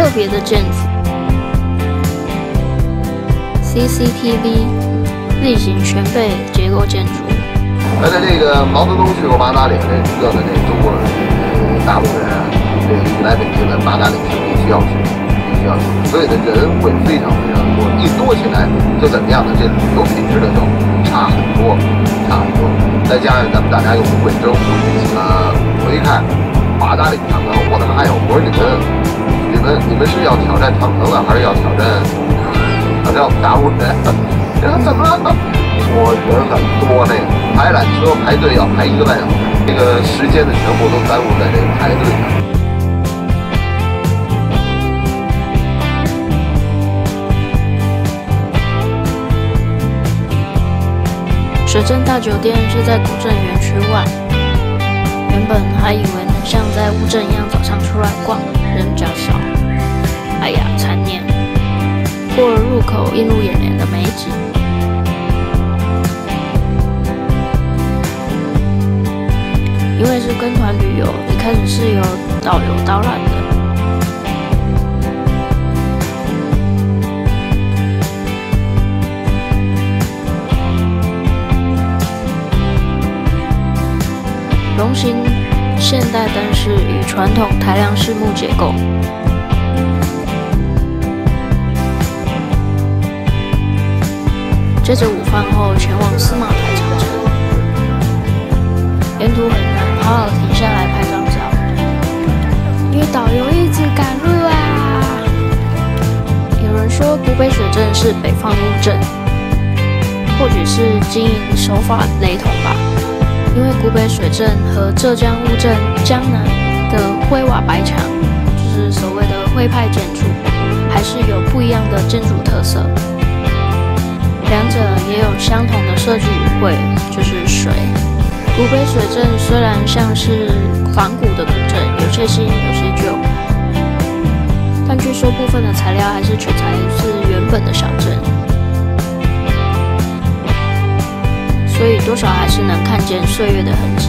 特别的建筑，CCTV 例行全贝结构建筑。而且这个毛泽东去过八达岭，这各个这中国人、大陆人，这一来北京来八达岭是必须要去，必须要去，所以呢人会非常非常多，一多起来就怎么样呢？这旅游品质呢就差很多，差很多。再加上咱们大家又不会征服，啊，我一看八达岭长城，我的妈呀！我说你们，你们你们是要挑战长城呢，还是要挑战挑战大陆人？这怎么了？我人很多，那个排缆车排队要排一个半小时，这个时间的全部都耽误在这个排队上。水镇大酒店是在古镇园区外，原本还以为能像在乌镇一样早上出来逛，人较少。过入口，映入眼帘的美景。因为是跟团旅游，一开始是由导游导览的。龙形现代灯饰与传统台梁式木结构。接着午饭后前往司马台长城，沿途很难好好停下来拍张照，因为导游一直赶路啊。有人说古北水镇是北方乌镇，或许是经营手法雷同吧。因为古北水镇和浙江乌镇江南的灰瓦白墙，就是所谓的徽派建筑，还是有不一样的建筑特色。两者也有相同的设计语汇，就是水。古北水镇虽然像是仿古的古镇，有些新，有些旧，但据说部分的材料还是取材自原本的小镇。所以多少还是能看见岁月的痕迹。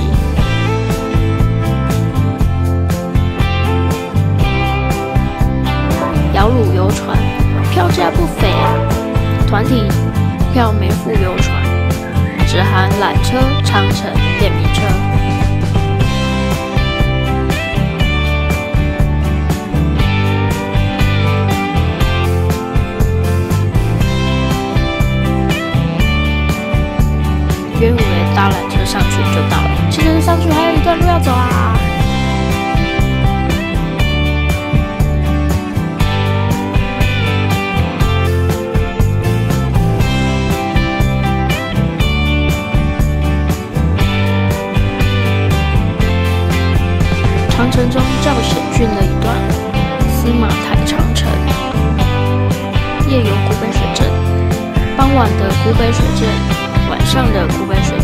摇橹游船票价不菲啊，团体票没附游船，只含缆车、长城、电瓶车。约五位搭缆车上去就到了，其实上去还有一段路要走啊。长城中较险峻的一段司马台长城，夜游古北水镇，傍晚的古北水镇。晚上的古北水